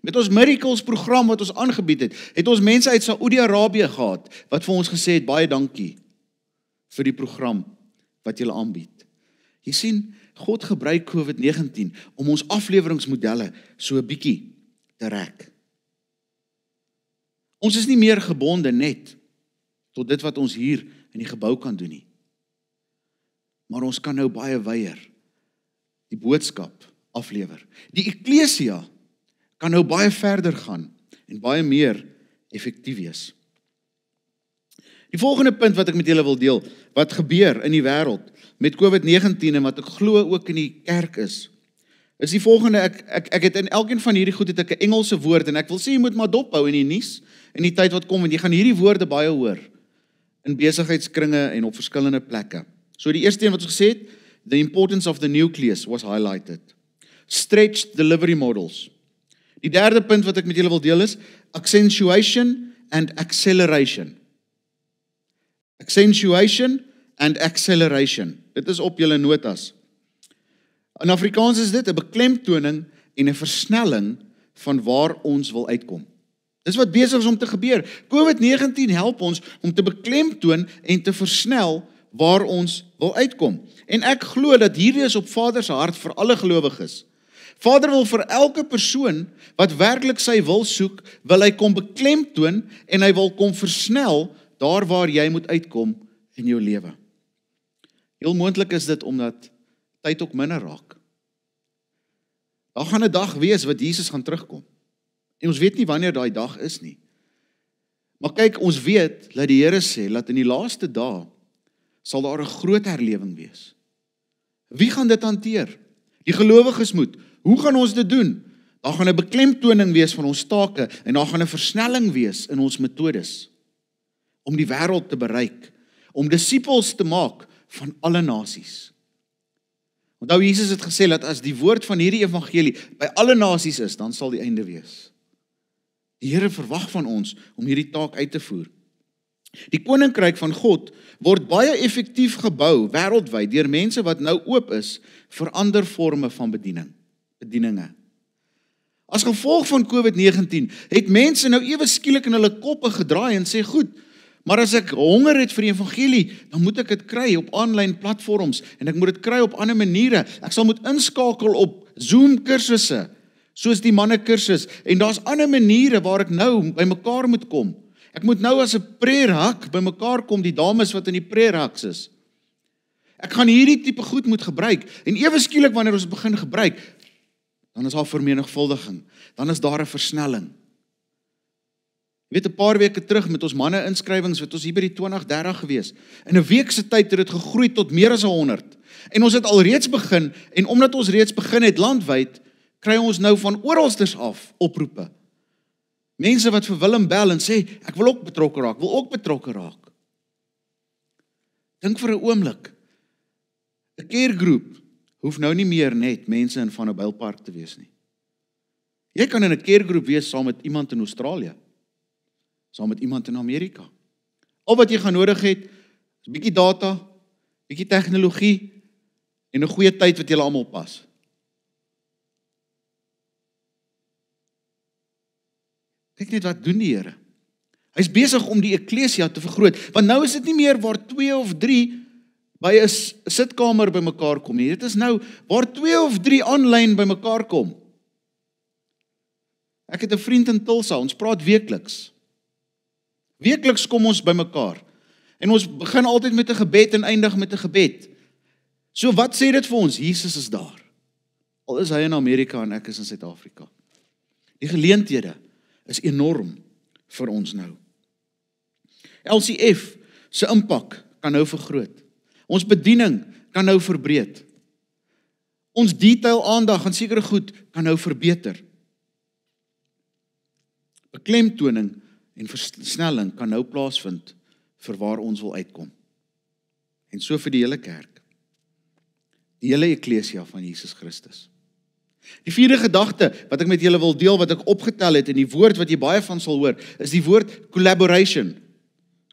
Met ons Miracles program wat ons aangebied het, het ons mense uit Saudi-Arabië gehad wat vir ons gesê het baie dankie vir die program wat julle aanbied. Jy sien, God gebruik COVID-19 om ons afleweringsmodelle so 'n bietjie te rek. Ons is nie meer gebonde net tot dit wat ons hier in die gebou kan doen nie. Maar ons kan nou baie wyer die boodskap aflewer. Die eklesia kan nou baie verder gaan en baie meer effektief wees. Die volgende punt wat ek met julle wil deel, wat gebeur in die wêreld met COVID-19 en wat ek glo ook in die kerk is, is die volgende ek ek ek het in elkeen van hierdie goed het ek 'n Engelse woord en ek wil sê jy moet maar dophou in die nuus in die tyd wat kom want jy gaan hierdie woorde baie hoor in besigheidskringe en op verskillende plekke. So die eerste een wat ons gesê het, the importance of the nucleus was highlighted. Stretched delivery models. Die derde punt wat ek met julle wil deel is accentuation and acceleration. Accentuation and acceleration. Dit is op julle notas. In Afrikaans is dit 'n beklemtoning en 'n versnelling van waar ons wil uitkom. Dis wat besig is om te gebeur. COVID-19 help ons om te beklemtoon en te versnel waar ons wil uitkom. En ek glo dat hierdie is op Vader se hart vir alle gelowiges. Vader wil vir elke persoon wat werklik sy wil soek, wil hy kom beklemtoon en hy wil kom versnel daar waar jy moet uitkom in jou lewe. Heel moontlik is dit omdat tyd ook minder raak. Daar gaan 'n dag wees wat Jesus gaan terugkom. En ons weet nie wanneer daai dag is nie. Maar kyk, ons weet dat die Here sê dat in die laaste dae sal daar 'n groot herlewing wees. Wie gaan dit hanteer? Die gelowiges moet. Hoe gaan ons dit doen? Daar gaan 'n beklemtoning wees van ons take en daar gaan 'n versnelling wees in ons metodes om die wêreld te bereik, om disippels te maak van alle nasies. Onthou Jesus het gesê dat as die woord van hierdie evangelie by alle nasies is, dan sal die einde wees. Die Here verwag van ons om hierdie taak uit te voer. Die koninkryk van God word baie effektief gebou wêreldwyd deur mense wat nou oop is vir ander forme van bediening, bedieninge. As gevolg van COVID-19 het mense nou ewe skielik in hulle koppe gedraai en sê goed, Maar as ek honger het vir die evangelie, dan moet ek dit kry op aanlyn platforms en ek moet dit kry op ander maniere. Ek sal moet inskakel op Zoom kursusse, soos die manne kursus en daar's ander maniere waar ek nou by mekaar moet kom. Ek moet nou as 'n prayer hak by mekaar kom die dames wat in die prayer haks is. Ek gaan hierdie tipe goed moet gebruik en ewe skielik wanneer ons begin gebruik, dan is daar vermenigvuldiging, dan is daar 'n versnelling. Jy weet 'n paar weke terug met ons manne inskrywings wat ons hier by die 2030 gewees. In 'n week se tyd het dit gegroei tot meer as 100. En ons het alreeds begin en omdat ons reeds begin het landwyd, kry ons nou van oralsters af oproepe. Mense wat vir Willem bel en sê ek wil ook betrokke raak, wil ook betrokke raak. Dink vir 'n oomblik. 'n Keergroep hoef nou nie meer net mense in van 'n bylpark te wees nie. Jy kan in 'n keergroep wees saam met iemand in Australië. saam met iemand in Amerika. Al wat jy gaan nodig het, is 'n bietjie data, bietjie tegnologie en 'n goeie tyd wat julle almal pas. Kyk net wat doen die Here. Hy's besig om die eklesia te vergroot, want nou is dit nie meer waar 2 of 3 by 'n sitkamer bymekaar kom nie. Dit is nou waar 2 of 3 aanlyn bymekaar kom. Ek het 'n vriend in Tulsa, ons praat weekliks. Weekliks kom ons bymekaar. En ons begin altyd met 'n gebed en eindig met 'n gebed. So wat sê dit vir ons? Jesus is daar. Al is hy in Amerika en ek is in Suid-Afrika. Die geleenthede is enorm vir ons nou. LCF se impak kan nou vergroot. Ons bediening kan nou verbreed. Ons detail aandag aan sekere goed kan nou verbeter. Beklemtoning en versnelling kan nou plaasvind vir waar ons wil uitkom. En so vir die hele kerk. Die hele eklesia van Jesus Christus. Die vierde gedagte wat ek met julle wil deel wat ek opgetel het en die woord wat jy baie van sal hoor, is die woord collaboration.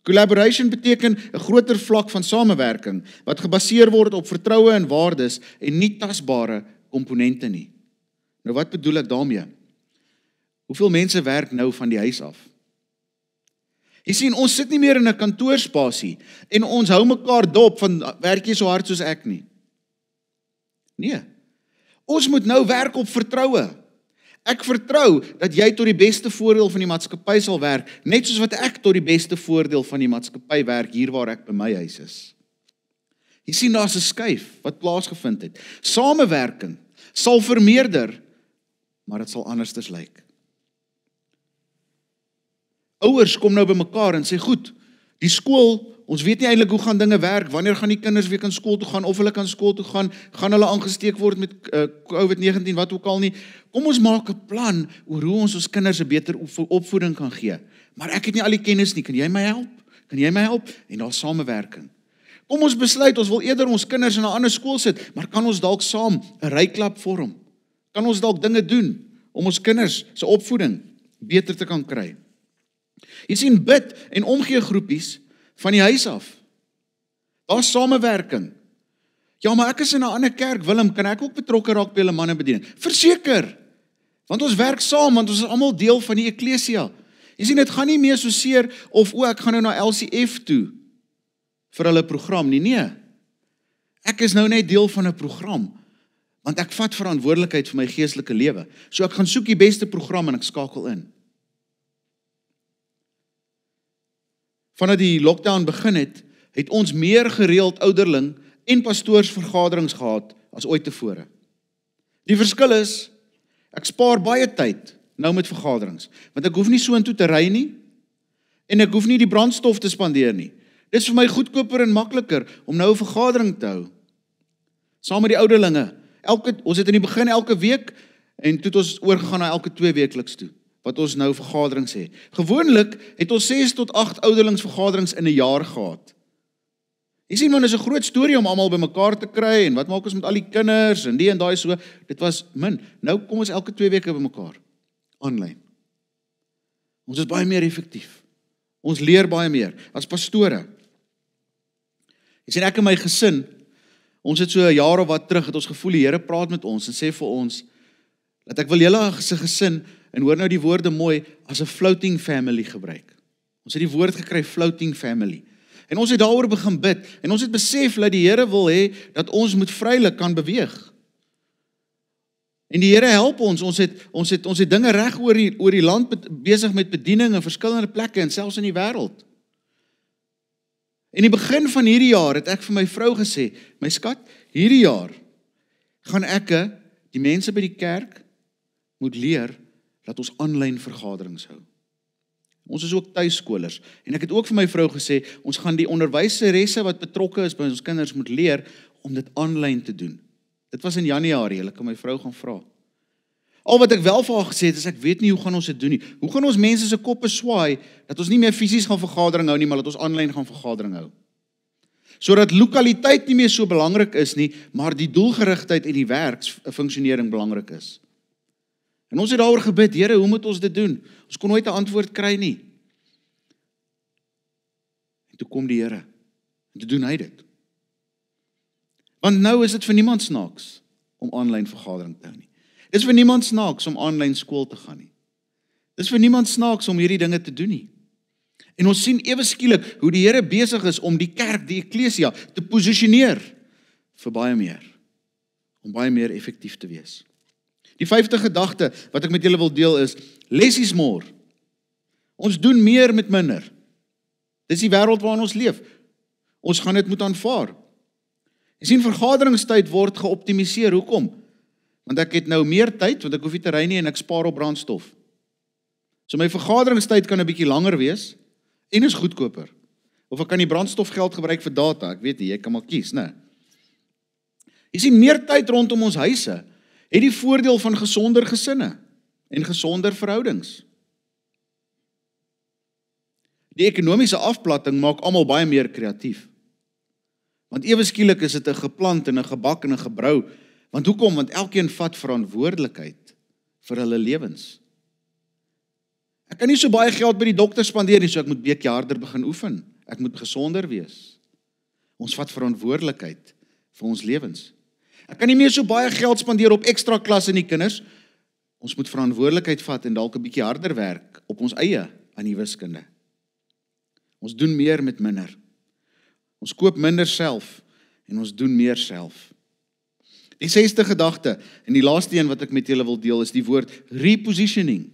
Collaboration beteken 'n groter vlak van samewerking wat gebaseer word op vertroue en waardes en nie tasbare komponente nie. Nou wat bedoel ek daarmee? Hoeveel mense werk nou van die huis af? Jy sien, ons sit nie meer in 'n kantoorspasie en ons hou mekaar dop van werk jy so hard soos ek nie. Nee. Ons moet nou werk op vertroue. Ek vertrou dat jy tot die beste voordeel van die maatskappy sal werk, net soos wat ek tot die beste voordeel van die maatskappy werk hier waar ek by my huis is. Jy sien daar's 'n skuif wat plaasgevind het. Samewerking sal vermeerder, maar dit sal anderstes lyk. Ouers kom nou bymekaar en sê, "Goed, die skool Ons weet nie eintlik hoe gaan dinge werk. Wanneer gaan die kinders weer kan skool toe gaan of hulle kan skool toe gaan? Gaan hulle aangesteek word met uh, COVID-19 wat ook al nie? Kom ons maak 'n plan oor hoe ons ons kinders 'n beter opvoeding kan gee. Maar ek het nie al die kennis nie. Kan jy my help? Kan jy my help? En daar samewerking. Kom ons besluit ons wil eerder ons kinders in 'n ander skool sit, maar kan ons dalk saam 'n ryklap vorm? Kan ons dalk dinge doen om ons kinders se opvoeding beter te kan kry? Jy sien bid en omgee groepies van die huis af. Daar's samewerking. Ja, maar ek is in 'n ander kerk, Willem, kan ek ook betrokke raak by hulle manne bediening? Verseker. Want ons werk saam, want ons is almal deel van die eklesia. Jy sien, dit gaan nie meer so seer of o, ek gaan nou na LCF toe vir hulle program nie. Nee. Ek is nou net deel van 'n program want ek vat verantwoordelikheid vir my geestelike lewe. So ek gaan soek die beste program en ek skakel in. Vandat die lockdown begin het, het ons meer gereeld ouderling en pastoorsvergaderings gehad as ooit tevore. Die verskil is ek spaar baie tyd nou met vergaderings, want ek hoef nie so intoe te ry nie en ek hoef nie die brandstof te spandeer nie. Dit is vir my goedkoper en makliker om nou 'n vergadering te hou saam met die ouderlinge. Elke ons het in die begin elke week en toe het ons oorgegaan na elke 2 weekliks toe wat ons nou vergaderings het. Gewoonlik het ons 6 tot 8 ouderlingsvergaderings in 'n jaar gehad. Jy sien man, is 'n groot storie om almal bymekaar te kry en wat maak ons met al die kinders en die en daai so. Dit was min. Nou kom ons elke 2 weke bymekaar aanlyn. Ons is baie meer effektief. Ons leer baie meer as pastore. Jy sien ek en my gesin, ons het so 'n jaar of wat terug het ons gevoel die Here praat met ons en sê vir ons dat ek wil julle se gesin En hoor nou die woorde mooi as 'n floating family gebruik. Ons het die woord gekry floating family. En ons het daaroor begin bid en ons het besef dat die Here wil hê dat ons moet vrylik kan beweeg. En die Here help ons. Ons het ons het ons het dinge reg oor die oor die land besig met bediening in verskillende plekke en selfs in die wêreld. In die begin van hierdie jaar het ek vir my vrou gesê, my skat, hierdie jaar gaan ek die mense by die kerk moet leer dat ons aanlyn vergaderings hou. Ons is ook tuiskolers en ek het ook vir my vrou gesê ons gaan die onderwyseresse wat betrokke is by ons kinders moet leer om dit aanlyn te doen. Dit was in Januarie, hulle kan my vrou gaan vra. Al wat ek wel vir haar gesê het is ek weet nie hoe gaan ons dit doen nie. Hoe gaan ons mense se koppe swaai dat ons nie meer fisies gaan vergadering hou nie, maar dat ons aanlyn gaan vergadering hou. Sodat lokaliteit nie meer so belangrik is nie, maar die doelgerigtheid en die werksfunksionering belangrik is. En ons het daaroor gebid, Here, hoe moet ons dit doen? Ons kon nooit 'n antwoord kry nie. En toe kom die Here. En toe doen hy dit. Want nou is dit vir niemand snaaks om aanlyn vergadering te hou nie. Dis vir niemand snaaks om aanlyn skool te gaan nie. Dis vir niemand snaaks om hierdie dinge te doen nie. En ons sien ewe skielik hoe die Here besig is om die kerk, die eklesia te posisioneer vir baie meer om baie meer effektief te wees. Die vyfde gedagte wat ek met julle wil deel is less is more. Ons doen meer met minder. Dis die wêreld waarin ons leef. Ons gaan dit moet aanvaar. Jy sien vergaderingstyd word geoptimaliseer. Hoekom? Want ek het nou meer tyd want ek hoef nie te ry nie en ek spaar op brandstof. So my vergaderingstyd kan 'n bietjie langer wees en is goedkoper. Of ek kan die brandstofgeld gebruik vir data. Ek weet nie, jy kan maar kies, né? Jy sien meer tyd rondom ons huise het die voordeel van gesonder gesinne en gesonder verhoudings. Die ekonomiese afplatting maak almal baie meer kreatief. Want ewe skielik is dit 'n geplant en 'n gebak en 'n gebrou. Want hoekom? Want elkeen vat verantwoordelikheid vir hulle lewens. Ek kan nie so baie geld by die dokter spandeer nie, so ek moet bietjie harder begin oefen. Ek moet gesonder wees. Ons vat verantwoordelikheid vir ons lewens. Ek kan nie meer so baie geld spandeer op ekstra klasse in die kinders. Ons moet verantwoordelikheid vat en dalk 'n bietjie harder werk op ons eie aan die wiskunde. Ons doen meer met minder. Ons koop minder self en ons doen meer self. Die sesde gedagte en die laaste een wat ek met julle wil deel is die woord repositioning.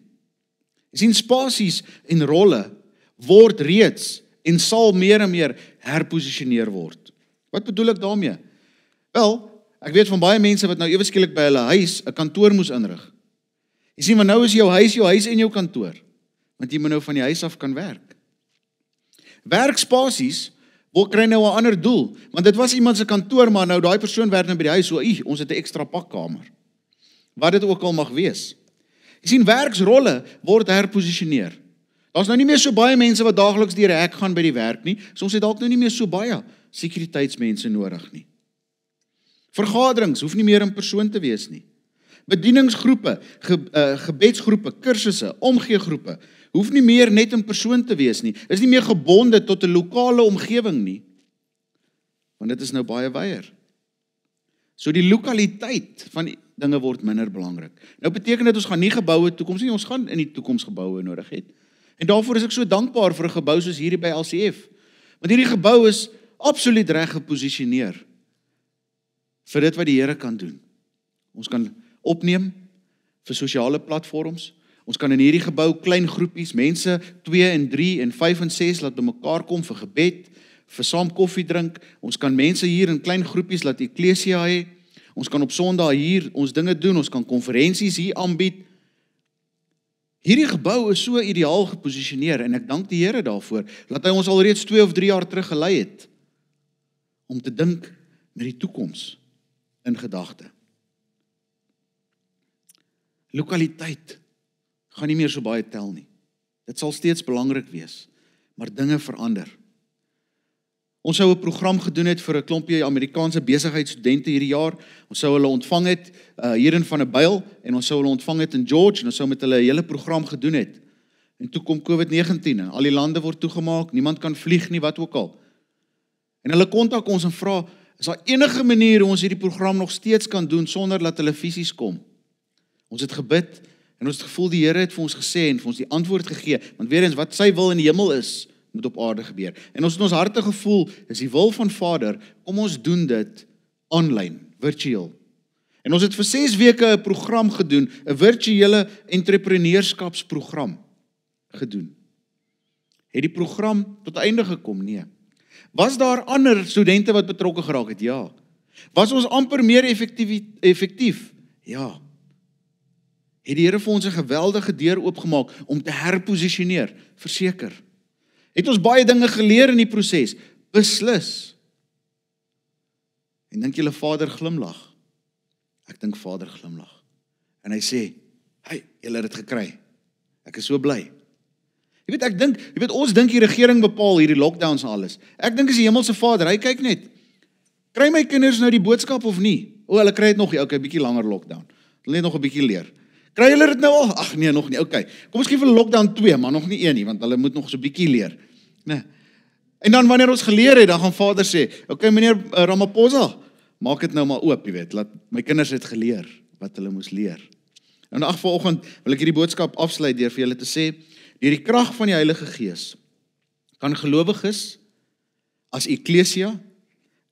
Jy sien spasies en rolle word reeds en sal meer en meer herposisioneer word. Wat bedoel ek daarmee? Wel, ek weet van baie mense wat nou ewe skielik by hulle huis 'n kantoor moes inrig. Jy sien, maar nou is jou huis jou huis en jou kantoor. Want jy moet nou van die huis af kan werk. Werkspasies wil kry nou 'n ander doel, want dit was iemand se kantoor, maar nou daai persoon werk nou by die huis, so, "Ag, ons het 'n ekstra pakkamer." Wat dit ook al mag wees. Jy sien werksrolle word herposisioneer. Daar's nou nie meer so baie mense wat daagliks deur 'n hek gaan by die werk nie. So ons het dalk nou nie meer so baie sekuriteitsmense nodig nie. Vergaderings hoef nie meer in persoon te wees nie. Bedieningsgroepe, ge, uh, gebedsgroepe, kursusse, omgeegroepe hoef nie meer net in persoon te wees nie. Is nie meer gebonde tot 'n lokale omgewing nie. Want dit is nou baie wyeer. So die lokaliteit van die dinge word minder belangrik. Nou beteken dit ons gaan nie geboue toekoms nie, ons gaan in die toekoms geboue nodig hê. En daarvoor is ek so dankbaar vir 'n gebou soos hierdie by LCF. Want hierdie gebou is absoluut reg geposisioneer vir dit wat die Here kan doen. Ons kan opneem vir sosiale platforms. Ons kan in hierdie gebou klein groepies, mense 2 en 3 en 5 en 6 laat bymekaar kom vir gebed, vir saam koffie drink. Ons kan mense hier in klein groepies laat eklesia hê. Ons kan op Sondag hier ons dinge doen, ons kan konferensies hier aanbied. Hierdie gebou is so ideaal geposisioneer en ek dank die Here daarvoor dat hy ons alreeds 2 of 3 jaar terug gelei het om te dink met die toekoms in gedagte. Lokaliteit gaan nie meer so baie tel nie. Dit sal steeds belangrik wees, maar dinge verander. Ons sou 'n program gedoen het vir 'n klompie Amerikaanse besigheidsstudente hierdie jaar. Ons sou hulle ontvang het uh, hier in van 'n byl en ons sou hulle ontvang het in George en ons sou met hulle 'n hele program gedoen het. En toe kom COVID-19 en al die lande word toegemaak, niemand kan vlieg nie, wat ook al. En hulle kontak ons en vra, is daar enige manier hoe ons hierdie program nog steeds kan doen sonder dat hulle fisies kom? Ons het gebid En ons het gevoel die Here het vir ons gesê en vir ons die antwoord gegee, want weer eens wat sy wil in die hemel is, moet op aarde gebeur. En ons het ons harte gevoel, is die wil van Vader, kom ons doen dit aanlyn, virtueel. En ons het vir 6 weke 'n program gedoen, 'n virtuele entrepreneurskapsprogram gedoen. Het die program tot einde gekom? Nee. Was daar ander studente wat betrokke geraak het? Ja. Was ons amper meer effektief effektief? Ja het die Here vir ons 'n geweldige deur oopgemaak om te herposisioneer, verseker. Het ons baie dinge geleer in die proses, beslis. En dink julle Vader glimlag? Ek dink Vader glimlag. En hy sê, "Hey, julle het dit gekry. Ek is so bly." Jy weet ek dink, jy weet ons dink die regering bepaal hierdie lockdowns en alles. Ek dink as die hemelse Vader, hy kyk net. Kry my kinders nou die boodskap of nie? O, hulle kry dit nog, okay, bietjie langer lockdown. Hulle net nog 'n bietjie leer. Kry hulle dit nou al? Ag nee, nog nie. Okay. Kom ons gee vir lockdown 2, maar nog nie 1 nie, want hulle moet nog so 'n bietjie leer. Né? Nee. En dan wanneer ons geleer het, dan gaan Vader sê, "Oké okay, meneer eh, Ramaphosa, maak dit nou maar oop, jy weet, laat my kinders het geleer wat hulle moes leer." Nou ag vanoggend wil ek hierdie boodskap afsluit deur vir julle te sê, deur die krag van die Heilige Gees kan gelowiges as eklesia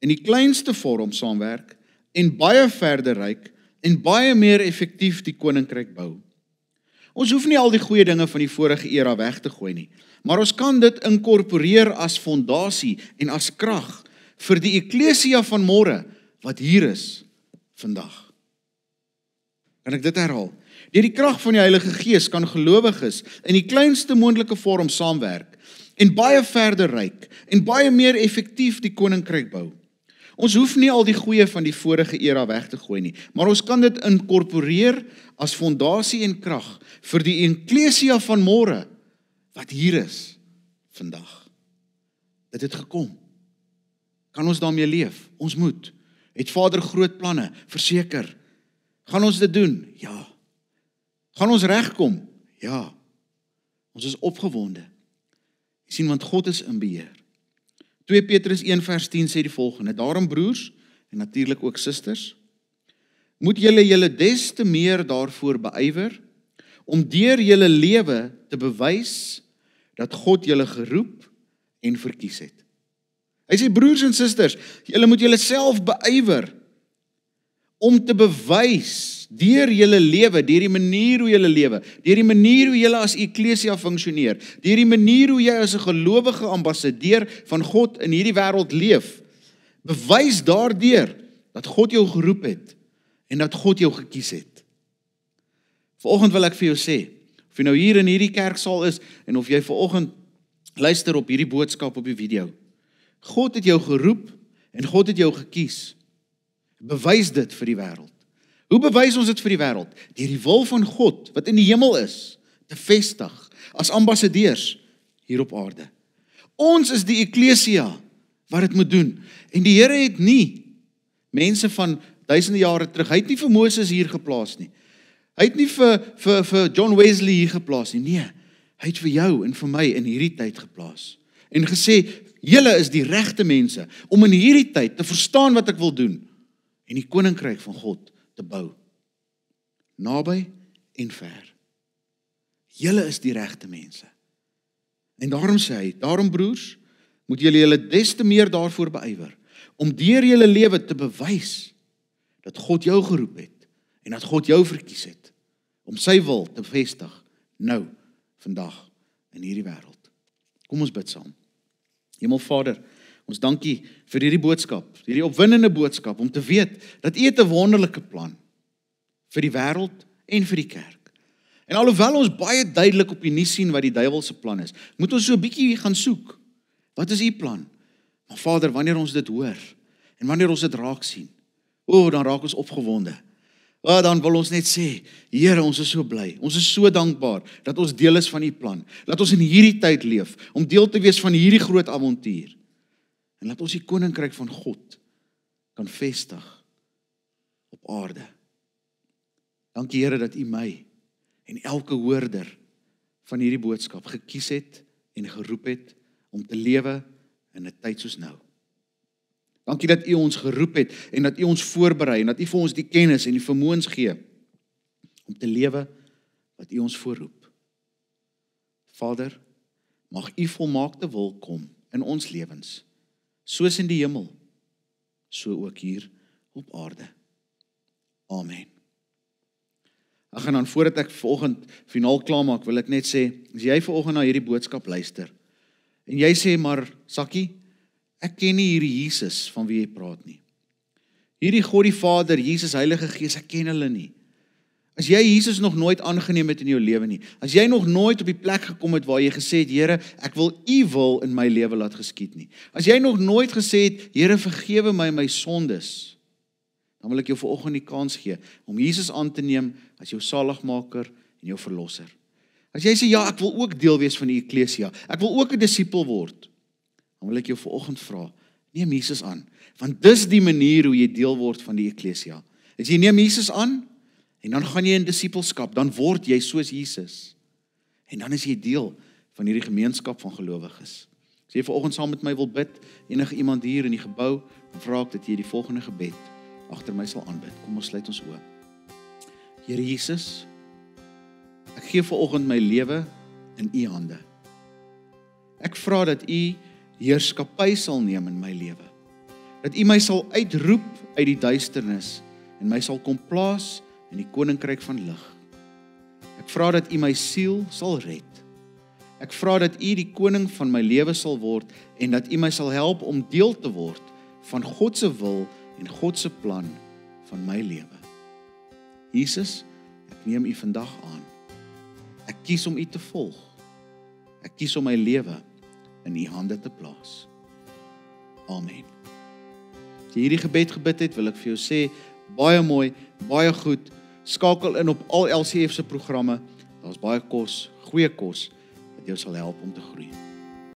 in die kleinste vorm saamwerk en baie verder reik en baie meer effektief die koninkryk bou. Ons hoef nie al die goeie dinge van die vorige era weg te gooi nie, maar ons kan dit inkorporeer as fondasie en as krag vir die eklesia van môre wat hier is vandag. Kan ek dit herhaal? Deur die krag van die Heilige Gees kan gelowiges in die kleinste moontlike vorm saamwerk en baie verder reik en baie meer effektief die koninkryk bou. Ons hoef nie al die goeie van die vorige era weg te gooi nie, maar ons kan dit inkorporeer as fondasie en krag vir die eklesia van môre wat hier is vandag. Dit het gekom. Kan ons daarmee leef? Ons moet. Het Vader groot planne? Verseker. Gaan ons dit doen? Ja. Gaan ons regkom? Ja. Ons is opgewonde. Jy sien want God is in beheer. 2 Petrus 1 vers 10 sê die volgende: Daarom broers en natuurlik ook susters, moet julle julle des te meer daarvoor beywer om deur julle lewe te bewys dat God julle geroep en verkies het. Hy sê broers en susters, julle moet julle self beywer om te bewys deur julle lewe, deur die manier hoe julle lewe, deur die manier hoe julle as eklesia funksioneer, deur die manier hoe jy as 'n gelowige ambassadeur van God in hierdie wêreld leef, bewys daardeur dat God jou geroep het en dat God jou gekies het. Vanoggend wil ek vir jou sê, of jy nou hier in hierdie kerksaal is en of jy vanoggend luister op hierdie boodskap op die video, God het jou geroep en God het jou gekies. Bewys dit vir die wêreld. Hoe bewys ons dit vir die wêreld? Deur die wil van God wat in die hemel is te vestig as ambassadeurs hier op aarde. Ons is die eklesia wat dit moet doen. En die Here het nie mense van duisende jare terug, hy het nie vir Moses hier geplaas nie. Hy het nie vir vir vir John Wesley hier geplaas nie. Nee, hy het vir jou en vir my in hierdie tyd geplaas. En gesê, julle is die regte mense om in hierdie tyd te verstaan wat ek wil doen en die koninkryk van God te bou. Naby en ver. Julle is die regte mense. En daarom sê hy, daarom broers, moet julle julle des te meer daarvoor beywer om deur julle lewe te bewys dat God jou geroep het en dat God jou verkies het om sy wil te vestig nou vandag in hierdie wêreld. Kom ons bid saam. Hemelvader, Ons dankie vir hierdie boodskap, hierdie opwindende boodskap om te weet dat U 'n wonderlike plan vir die wêreld en vir die kerk. En alhoewel ons baie duidelik op die nuus sien wat die duiwel se plan is, moet ons so 'n bietjie gaan soek. Wat is U plan? Maar Vader, wanneer ons dit hoor en wanneer ons dit raak sien, o, oh, dan raak ons opgewonde. O, oh, dan wil ons net sê, Here, ons is so bly. Ons is so dankbaar dat ons deel is van U plan. Laat ons in hierdie tyd leef om deel te wees van hierdie groot avontuur en laat ons die koninkryk van God kan vestig op aarde. Dankie Here dat U my en elke hoorder van hierdie boodskap gekies het en geroep het om te lewe in 'n tyd soos nou. Dankie dat U ons geroep het en dat U ons voorberei en dat U vir ons die kennis en die vermoëns gee om te lewe wat U ons voorroep. Vader, mag U volmaakte wil kom in ons lewens soos in die hemel so ook hier op aarde. Amen. Ag en dan voordat ek vanoggend finaal klaarmaak, wil ek net sê, as jy vanoggend na hierdie boodskap luister en jy sê maar Sakkie, ek ken nie hierdie Jesus van wie jy praat nie. Hierdie God die Vader, Jesus Heilige Gees, ek ken hulle nie. As jy Jesus nog nooit aangeneem het in jou lewe nie, as jy nog nooit op die plek gekom het waar jy gesê het Here, ek wil U wil in my lewe laat geskied nie. As jy nog nooit gesê het Here, vergewe my my sondes, dan wil ek jou vanoggend die kans gee om Jesus aan te neem as jou saligmaker en jou verlosser. As jy sê ja, ek wil ook deel wees van die eklesia, ek wil ook 'n disipel word, dan wil ek jou vanoggend vra, neem Jesus aan, want dis die manier hoe jy deel word van die eklesia. As jy neem Jesus aan, En dan gaan jy in disippelskap, dan word jy soos Jesus. En dan is jy deel van hierdie gemeenskap van gelowiges. As jy vanoggend saam met my wil bid, enige iemand hier in die gebou, vra ek dat jy die volgende gebed agter my sal aanbid. Kom ons sluit ons oë. Here Jesus, ek gee vanoggend my lewe in U hande. Ek vra dat U heerskappy sal neem in my lewe. Dat U my sal uitroep uit die duisternis en my sal kom plaas in die koninkryk van lig. Ek vra dat U my siel sal red. Ek vra dat U die koning van my lewe sal word en dat U my sal help om deel te word van God se wil en God se plan van my lewe. Jesus, ek neem U vandag aan. Ek kies om U te volg. Ek kies om my lewe in U hande te plaas. Amen. As jy hierdie gebed gebid het, wil ek vir jou sê baie mooi, baie goed. Skakel in op al LCF se programme. Daar's baie kos, goeie kos wat jou sal help om te groei.